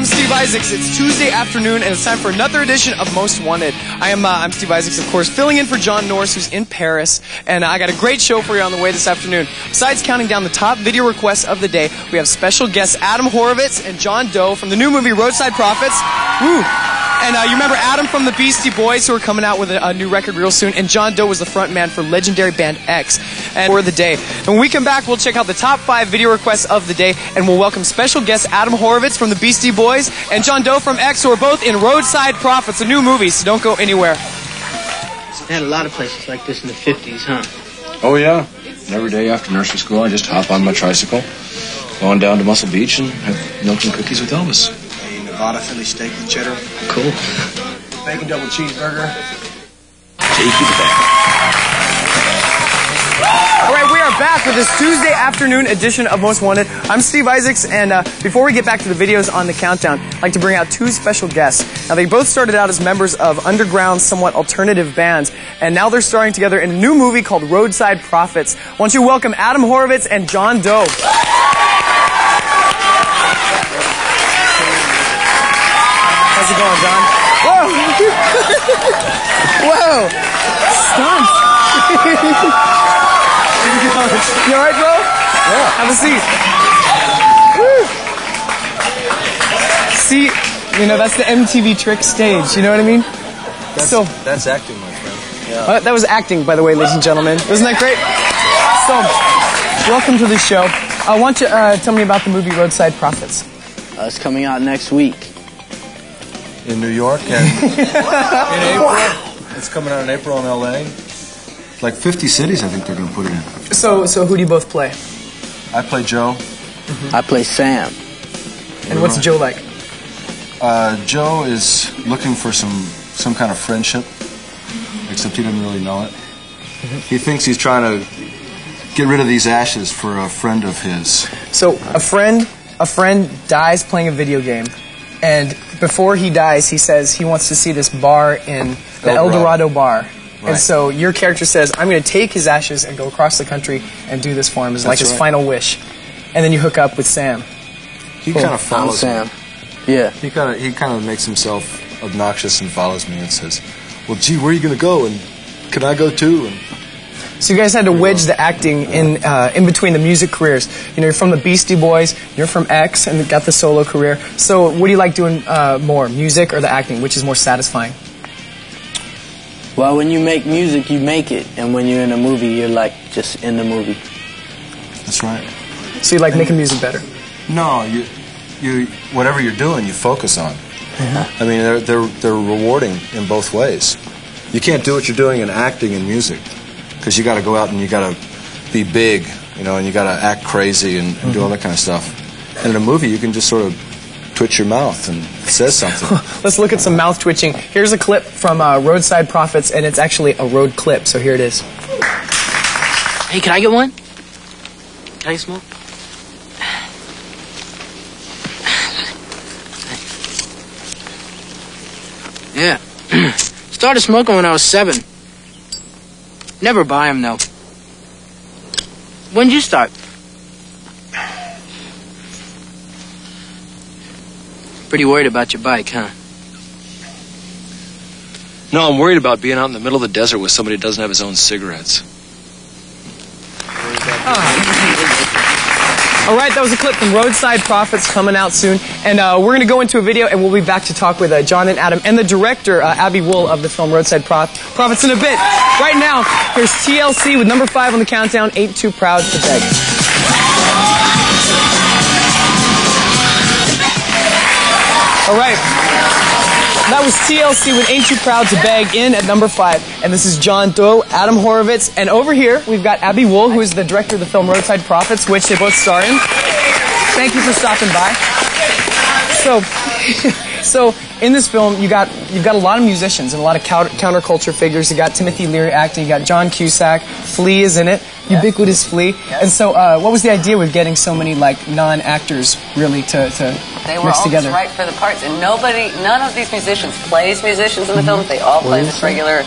I'm Steve Isaacs. It's Tuesday afternoon, and it's time for another edition of Most Wanted. I am uh, I'm Steve Isaacs, of course, filling in for John Norris, who's in Paris, and uh, I got a great show for you on the way this afternoon. Besides counting down the top video requests of the day, we have special guests Adam Horovitz and John Doe from the new movie Roadside Prophets. Woo! And uh, you remember Adam from the Beastie Boys, who are coming out with a, a, new record real soon. And John Doe was the front man for legendary band X and for the day. And when we come back, we'll check out the top five video requests of the day, and we'll welcome special guest Adam Horovitz from the Beastie Boys and John Doe from X, who are both in Roadside Prophets, a new movie. So don't go anywhere. They had a lot of places like this in the 50s, huh? Oh, yeah. And every day after nursery school, I just hop on my tricycle, go on down to Muscle Beach, and have milk and cookies with Elvis. Nevada Philly steak with cheddar. Cool. Bacon double cheeseburger. Take you back. All right, we are back with this Tuesday afternoon edition of Most Wanted. I'm Steve Isaacs, and uh, before we get back to the videos on the countdown, I'd like to bring out two special guests. Now, they both started out as members of underground, somewhat alternative bands, and now they're starring together in a new movie called Roadside Prophets. Why don't you welcome Adam Horovitz and John Doe? How's it going, John? Whoa! Whoa! Stunts! you alright, bro? Yeah. Have a seat. Woo. See, you know, that's the MTV trick stage, you know what I mean? That's, so, that's acting, my friend. Yeah. Uh, that was acting, by the way, ladies and gentlemen. Wasn't that great? So, welcome to the show. Uh, why don't you uh, tell me about the movie Roadside Prophets? Uh, it's coming out next week. In New York and in April. Wow. It's coming out in April in LA. Like 50 cities, I think they're going to put it in. So, so who do you both play? I play Joe. Mm-hmm. I play Sam. And what's Joe like? Uh, Joe is looking for some some kind of friendship, except he doesn't really know it. Mm-hmm. He thinks he's trying to get rid of these ashes for a friend of his. So a friend, a friend dies playing a video game, and before he dies, he says he wants to see this bar in the oh, El Dorado bar. Right. And so your character says, I'm going to take his ashes and go across the country and do this for him. It's like his right. final wish. And then you hook up with Sam. He kind of oh, follows Sam. Me. Yeah. He kind of he kind of makes himself obnoxious and follows me and says, "Well, gee, where are you going to go? And can I go too?" And so you guys had to wedge the acting in uh, in between the music careers. You know, you're from the Beastie Boys, you're from X, and got the solo career. So, what do you like doing uh, more, music or the acting? Which is more satisfying? Well, when you make music, you make it, and when you're in a movie, you're like just in the movie. That's right. So you like making music better? No, you, you, whatever you're doing, you focus on. Mm-hmm. I mean, they're, they're, they're rewarding in both ways. You can't do what you're doing in acting and music because you got to go out and you got to be big, you know, and you got to act crazy and, and mm-hmm. do all that kind of stuff. And in a movie, you can just sort of twitch your mouth and says something. Let's look at some mouth twitching. Here's a clip from uh, Roadside Prophets, and it's actually a road clip. So here it is. Hey, can I get one? Can I smoke? Yeah. Started smoking when I was seven. Never buy them, though. When'd you start? Pretty worried about your bike, huh? No, I'm worried about being out in the middle of the desert with somebody who doesn't have his own cigarettes. Oh, All right, that was a clip from Roadside Prophets coming out soon. And uh, we're going to go into a video and we'll be back to talk with uh, John and Adam and the director, uh, Abbe Wool, of the film Roadside Prof- Prophets in a bit. Right now, here's TLC with number five on the countdown, Ain't Too Proud to Beg. All right. That was TLC with Ain't Too Proud to Beg in at number five. And this is John Doe, Adam Horovitz, and over here we've got Abbe Wool, who is the director of the film Roadside Prophets, which they both star in. Thank you for stopping by. So, so in this film, you got you've got a lot of musicians and a lot of counter, counterculture figures. You got Timothy Leary acting. You got John Cusack. Flea is in it. Ubiquitous Flea. And so, uh, what was the idea with getting so many like non-actors really to, to they were all together? right for the parts, and nobody, none of these musicians plays musicians in the film. They all play just regular,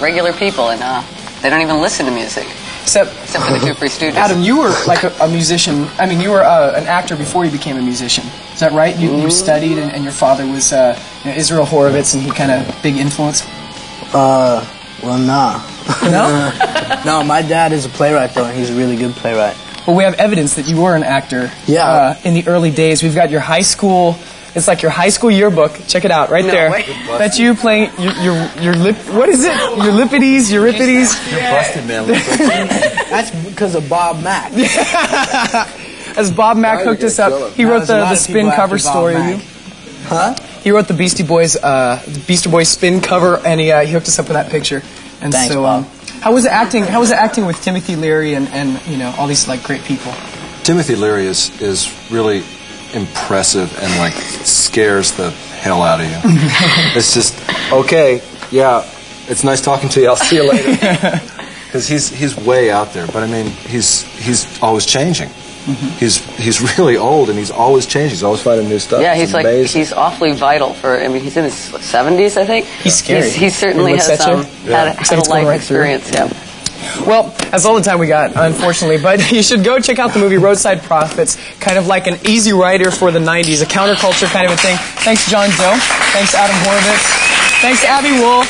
regular people, and uh, they don't even listen to music. Except, for the Cooper Stooges. Adam, you were like a, a musician. I mean, you were uh, an actor before you became a musician. Is that right? You, Mm-hmm. you studied, and, and your father was uh, you know, Israel Horovitz, and he kind of big influence. Uh, well, nah. No, No, my dad is a playwright though, and he's a really good playwright. but we have evidence that you were an actor. Yeah. Uh, in the early days, we've got your high school. It's like your high school yearbook. Check it out, right there. way. That's you playing your your your lip. What is it? Your Lipides, Euripides. You're busted, man. That's because of Bob Mack. As Bob Mack hooked us up, he wrote the, the Spin cover story. Mack. Huh? He wrote the Beastie Boys, uh, the Beastie Boys Spin cover, and he, uh, he hooked us up with that picture. And Thanks, so, Bob. um, how was it acting? How was it acting with Timothy Leary and, and you know all these like great people? Timothy Leary is, is really impressive and like scares the hell out of you. it's just okay, yeah. It's nice talking to you. I'll see you later. Because he's he's way out there, but I mean he's he's always changing. He's he's really old and he's always changing. He's always finding new stuff. Yeah, It's he's like amazing. he's awfully vital for. I mean, he's in his seventies, I think. He's scary. He's, he certainly has at um, Yeah. had, Looks had a it's going life right through. experience. Yeah. Well, that's all the time we got, unfortunately. But you should go check out the movie Roadside Prophets, kind of like an easy rider for the 90s, a counterculture kind of a thing. Thanks, John Doe. Thanks, Adam Horovitz. Thanks, Abbe Wool.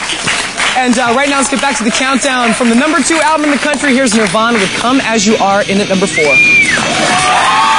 And uh, right now, let's get back to the countdown. From the number two album in the country, here's Nirvana with Come As You Are in at number four.